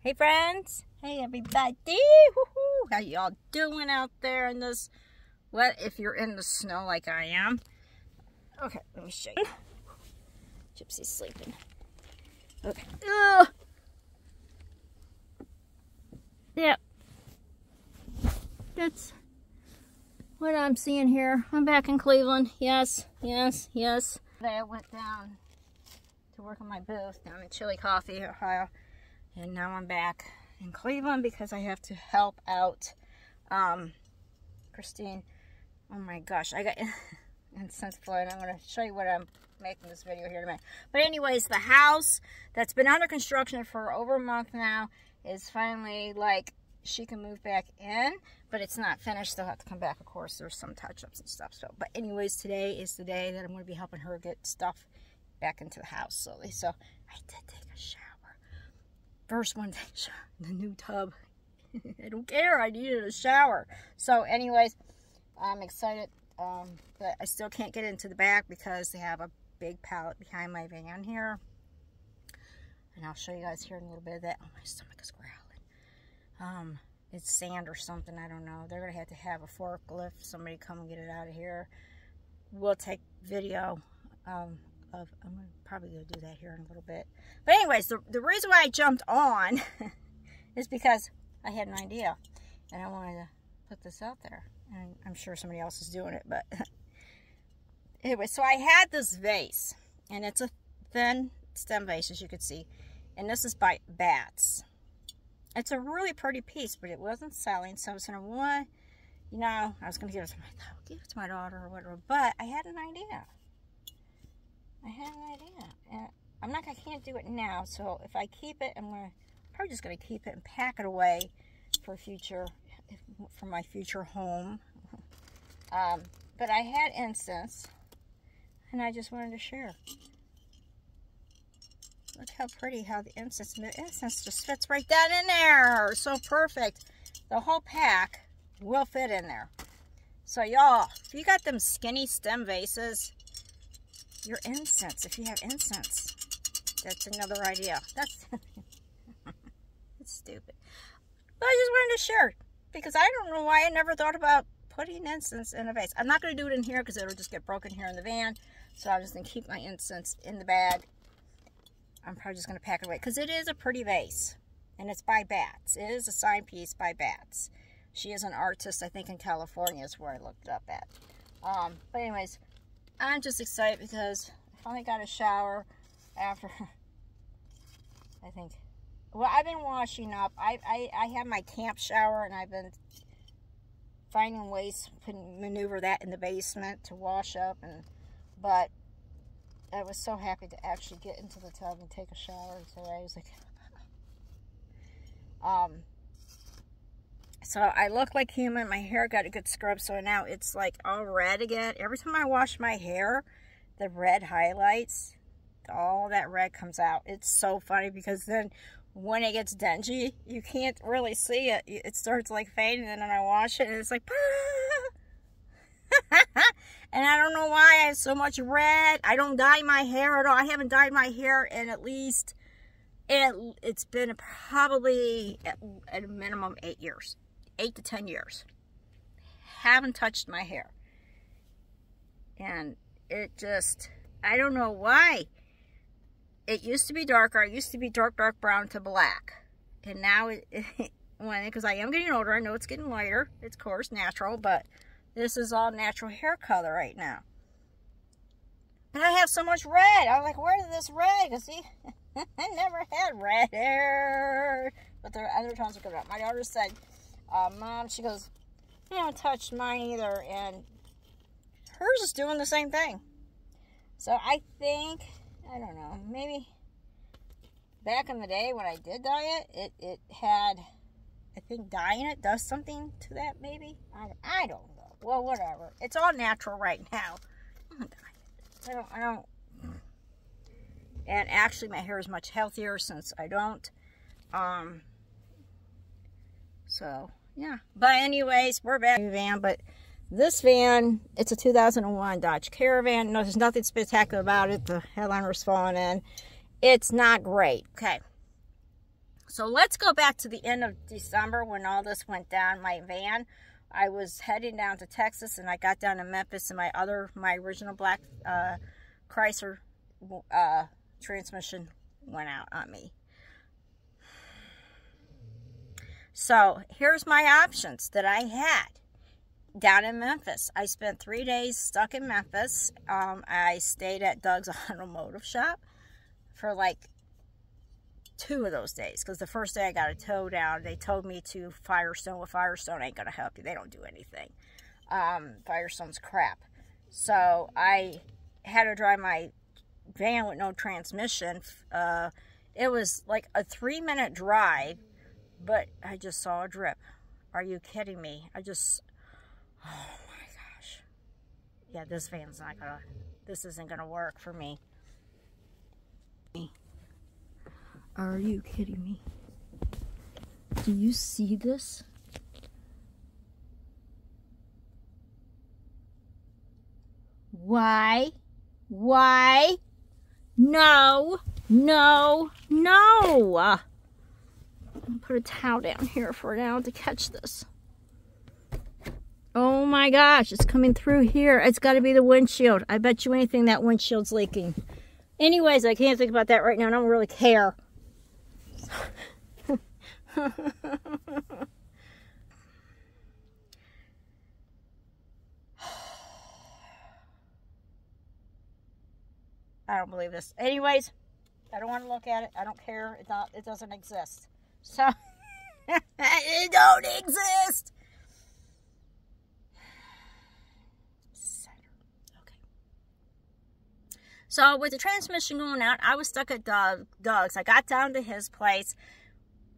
Hey friends, hey everybody, how y'all doing out there in this wet, if you're in the snow like I am. Okay, let me show you. Gypsy's sleeping. Okay. Ugh. Yep. That's what I'm seeing here. I'm back in Cleveland. Yes, yes, yes. I went down to work on my booth down in Chillicothe, Ohio. And now I'm back in Cleveland because I have to help out um, Christine. Oh my gosh, I got incense flowing. I'm going to show you what I'm making this video here tonight. But anyways, the house that's been under construction for over a month now is finally like she can move back in, but it's not finished. They'll have to come back, of course. There's some touch-ups and stuff. So, But anyways, today is the day that I'm going to be helping her get stuff back into the house slowly. So I did take a shower. First one, the new tub. I don't care. I needed a shower. So anyways, I'm excited. Um, but I still can't get into the back because they have a big pallet behind my van here. And I'll show you guys here in a little bit of that. Oh, my stomach is growling. Um, it's sand or something. I don't know. They're going to have to have a forklift. Somebody come and get it out of here. We'll take video um, of, I'm gonna, probably going to do that here in a little bit. But anyways, the, the reason why I jumped on is because I had an idea. And I wanted to put this out there. And I'm sure somebody else is doing it. But anyway, so I had this vase. And it's a thin stem vase, as you can see. And this is by Bats. It's a really pretty piece, but it wasn't selling. So I was going to? You know, I was going to give it to my, give it to my daughter or whatever. But I had an idea. I had an idea. I'm not, I can't do it now. So if I keep it, I'm going to, probably just going to keep it and pack it away for future, for my future home. Um, but I had incense and I just wanted to share. Look how pretty how the incense, the incense just fits right down in there. So perfect. The whole pack will fit in there. So y'all, if you got them skinny stem vases, your incense, if you have incense, that's another idea. That's, stupid. But I just wanted to share because I don't know why I never thought about putting incense in a vase. I'm not going to do it in here because it'll just get broken here in the van. So I'm just going to keep my incense in the bag I'm probably just going to pack it away because it is a pretty vase and it's by Bats. It is a sign piece by Bats. She is an artist, I think in California is where I looked it up at. Um, but anyways, I'm just excited because I finally got a shower after, I think, well, I've been washing up. I, I, I have my camp shower and I've been finding ways to maneuver that in the basement to wash up. and But I was so happy to actually get into the tub and take a shower today. I was like, um, so I look like human. My hair got a good scrub, so now it's like all red again. Every time I wash my hair, the red highlights, all that red comes out. It's so funny because then when it gets dingy, you can't really see it. It starts like fading, and then I wash it, and it's like, And I don't know why I have so much red. I don't dye my hair at all. I haven't dyed my hair in at least, it, it's been probably at, at a minimum eight years. Eight to ten years. Haven't touched my hair. And it just, I don't know why. It used to be darker. It used to be dark, dark brown to black. And now, it, when because I am getting older, I know it's getting lighter. It's, of course, natural, but this is all natural hair color right now. And I have so much red. I'm like, where did this red? Because see, I never had red hair. But there are other tones are coming out. My daughter said, uh, Mom, she goes, you don't touch mine either. And hers is doing the same thing. So I think, I don't know, maybe back in the day when I did dye it, it, it had, I think dyeing it does something to that maybe. I, I don't know well, whatever. It's all natural right now. I don't, I don't, and actually my hair is much healthier since I don't. Um, so, yeah. But anyways, we're back in the van, but this van, it's a 2001 Dodge Caravan. No, there's nothing spectacular about it. The headliner's falling in. It's not great. Okay. So let's go back to the end of December when all this went down. My van, I was heading down to Texas and I got down to Memphis and my other, my original black uh, Chrysler uh, transmission went out on me. So here's my options that I had down in Memphis. I spent three days stuck in Memphis. Um, I stayed at Doug's Automotive Shop for like two of those days because the first day I got a tow down, they told me to Firestone. Well, Firestone ain't going to help you. They don't do anything. Um, Firestone's crap. So I had to drive my van with no transmission. Uh, it was like a three minute drive, but I just saw a drip. Are you kidding me? I just, oh my gosh. Yeah, this van's not gonna, this isn't gonna work for me. Are you kidding me? Do you see this? Why? Why? No, no, no. Put a towel down here for now to catch this. Oh my gosh, it's coming through here. It's got to be the windshield. I bet you anything that windshield's leaking. Anyways, I can't think about that right now. I don't really care. I don't believe this. Anyways, I don't want to look at it. I don't care. It, not, it doesn't exist. So, it don't exist. Okay. So with the transmission going out, I was stuck at Doug, Doug's. I got down to his place.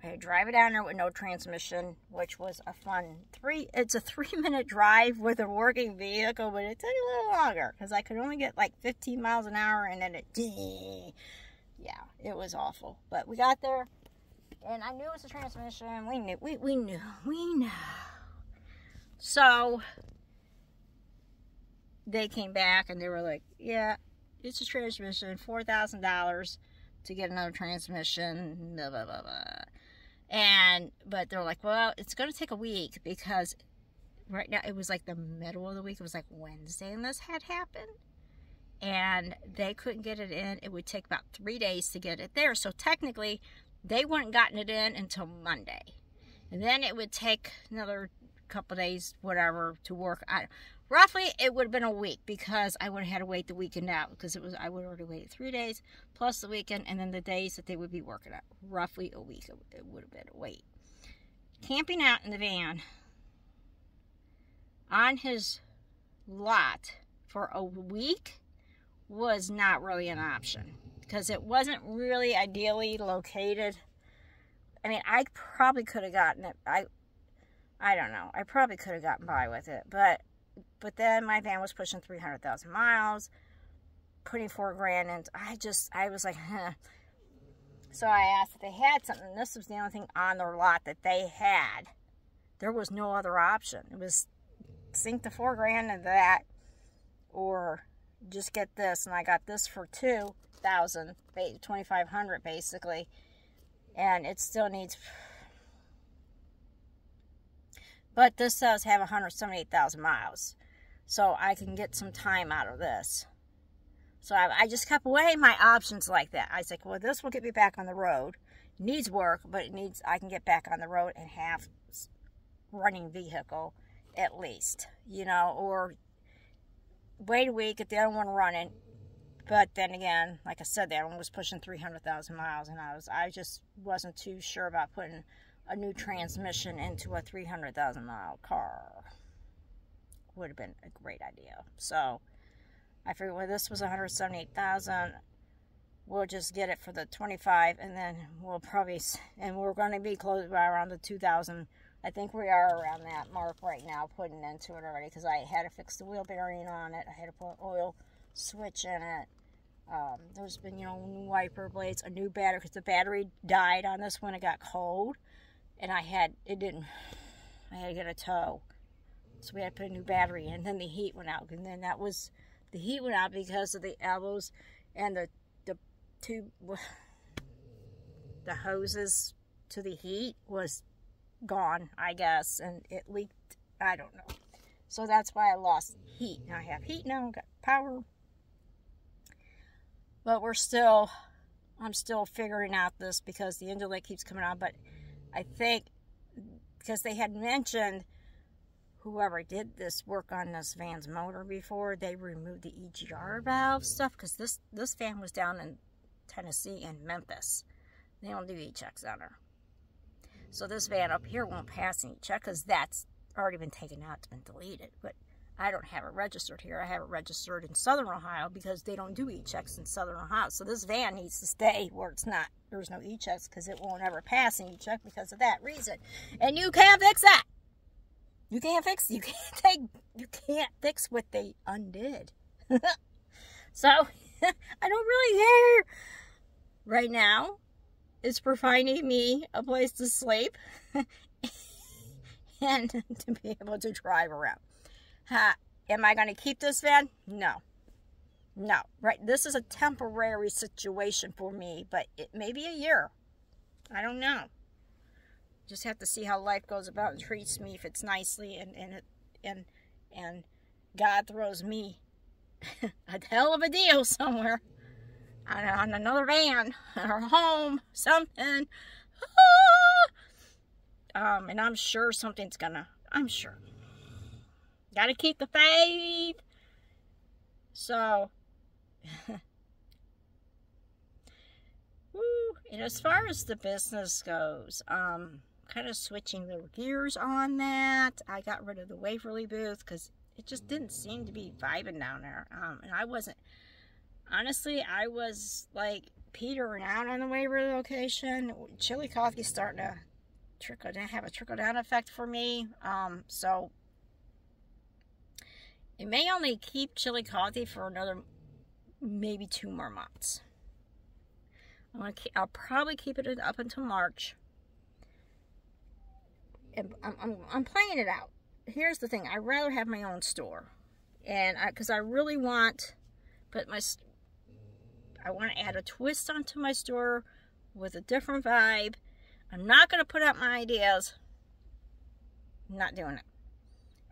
I had to drive it down there with no transmission, which was a fun three. It's a three minute drive with a working vehicle, but it took a little longer because I could only get like 15 miles an hour, and then it, yeah, it was awful. But we got there, and I knew it was a transmission. We knew, we we knew, we knew. So they came back and they were like, yeah, it's a transmission, $4,000 to get another transmission, blah, blah, blah, blah. And, but they're like, well, it's going to take a week because right now it was like the middle of the week. It was like Wednesday and this had happened. And they couldn't get it in. It would take about three days to get it there. So technically, they weren't gotten it in until Monday. And then it would take another couple days, whatever, to work. I, roughly it would have been a week because I would have had to wait the weekend out because it was I would have already waited three days plus the weekend and then the days that they would be working out. Roughly a week it would have been a wait. Camping out in the van on his lot for a week was not really an option because it wasn't really ideally located. I mean, I probably could have gotten it. I I don't know. I probably could have gotten by with it, but but then my van was pushing 300,000 miles, putting four grand in. I just, I was like, huh. So I asked if they had something. This was the only thing on their lot that they had. There was no other option. It was sink the four grand into that or just get this. And I got this for 2000 2500 basically. And it still needs but this does have 178,000 miles. So I can get some time out of this. So I, I, just kept weighing my options like that. I was like, well, this will get me back on the road. needs work, but it needs I can get back on the road and have running vehicle at least, you know, or wait a week if the other one running. But then again, like I said, that one was pushing 300,000 miles, and I was I just wasn't too sure about putting a new transmission into a 300,000 mile car. Would have been a great idea. So I figured, well, this was 178,000. We'll just get it for the 25, and then we'll probably, and we're going to be close by around the 2,000. I think we are around that mark right now, putting into it already, because I had to fix the wheel bearing on it. I had to put oil switch in it. Um, there's been, you know, new wiper blades, a new battery, because the battery died on this when it got cold and I had it didn't I had to get a tow so we had to put a new battery in and then the heat went out and then that was the heat went out because of the elbows and the the two the hoses to the heat was gone, I guess, and it leaked. I don't know. So that's why I lost heat. Now I have heat now, got power. But we're still, I'm still figuring out this because the light keeps coming on. But I think because they had mentioned whoever did this work on this van's motor before, they removed the EGR valve stuff because this, this van was down in Tennessee and Memphis. They don't do e-checks on her. So this van up here won't pass any check because that's already been taken out, it's been deleted. But I don't have it registered here. I have it registered in Southern Ohio because they don't do e-checks in Southern Ohio. So this van needs to stay where it's not. There's no e-checks because it won't ever pass an e-check because of that reason. And you can't fix that. You can't fix. You can't take. You can't fix what they undid. so I don't really care. Right now, it's providing me a place to sleep and to be able to drive around. Uh, am I going to keep this van? No. No. Right. This is a temporary situation for me, but it may be a year. I don't know. Just have to see how life goes about and treats me if it's nicely and and it, and and God throws me a hell of a deal somewhere on, on another van or home, something. Ah! Um, and I'm sure something's gonna, I'm sure. Gotta keep the faith. So, woo. and as far as the business goes, um, kind of switching the gears on that. I got rid of the Waverly booth because it just didn't seem to be vibing down there. Um, and I wasn't, honestly, I was like petering out on the Waverly location. Chillicothe starting to trickle down, have a trickle down effect for me. Um, so it may only keep Chillicothe for another maybe two more months. I'm gonna keep, I'll probably keep it up until March. And I'm, I'm, I'm playing it out. Here's the thing. I'd rather have my own store. And because I, I really want, but my, I want to add a twist onto my store with a different vibe. I'm not going to put out my ideas. I'm not doing it.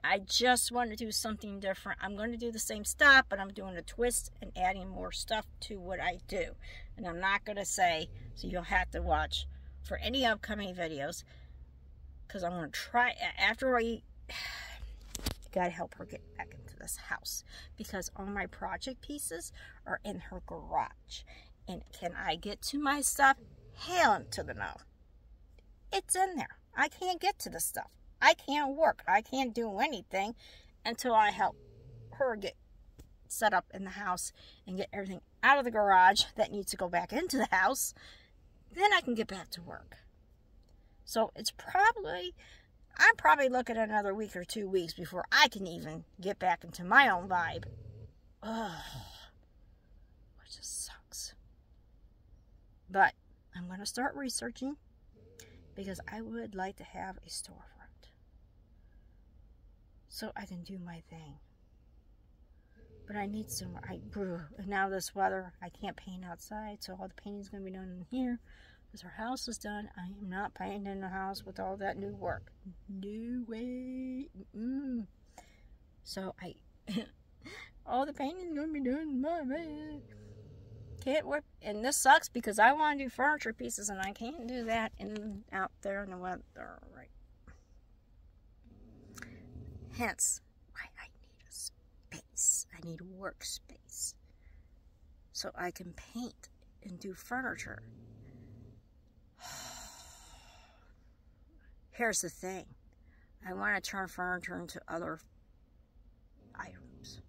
I just want to do something different. I'm going to do the same stuff, but I'm doing a twist and adding more stuff to what I do. And I'm not going to say, so you'll have to watch for any upcoming videos. Because I'm going to try, after I, got to help her get back into this house. Because all my project pieces are in her garage. And can I get to my stuff? Hell to the no. It's in there. I can't get to the stuff. I can't work. I can't do anything until I help her get set up in the house and get everything out of the garage that needs to go back into the house. Then I can get back to work. So it's probably, I'm probably looking at another week or two weeks before I can even get back into my own vibe. Ugh. Which just sucks. But I'm going to start researching because I would like to have a storefront so I can do my thing. But I need some, I, and now this weather, I can't paint outside, so all the painting's going to be done in here. Because our house is done, I am not painting the house with all that new work. No way. Mm. So I, all the painting's going to be done in my bed. Can't work, and this sucks because I want to do furniture pieces and I can't do that in out there in the weather right Hence, why I need a space. I need workspace. So I can paint and do furniture. Here's the thing. I want to turn furniture into other items.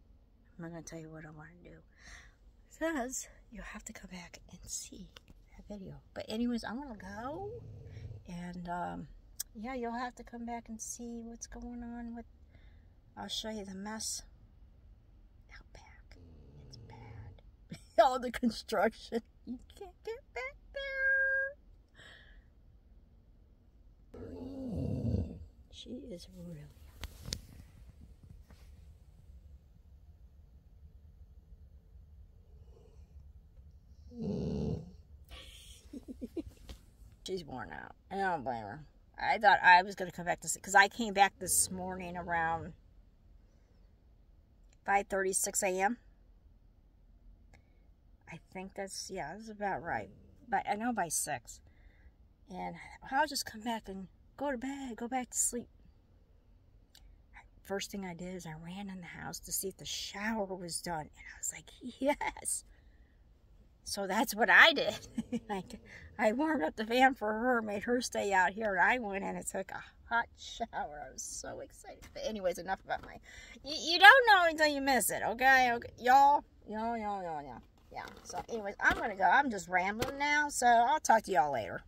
I'm not going to tell you what I want to do. Because you'll have to come back and see that video. But anyways, I'm going to go. And, um, yeah, you'll have to come back and see what's going on with I'll show you the mess out back. It's bad. All the construction. You can't get back there. She is really She's worn out. I don't blame her. I thought I was going to come back to sleep because I came back this morning around 5:36 a.m. I think that's yeah, that's about right. But I know by six, and I'll just come back and go to bed, go back to sleep. First thing I did is I ran in the house to see if the shower was done, and I was like, yes. So that's what I did. like, I warmed up the van for her, made her stay out here, and I went in and took a hot shower. I was so excited. But anyways, enough about my... You, you don't know until you miss it, okay? okay? Y'all, y'all, y'all, y'all, y'all. Yeah, so anyways, I'm going to go. I'm just rambling now, so I'll talk to y'all later.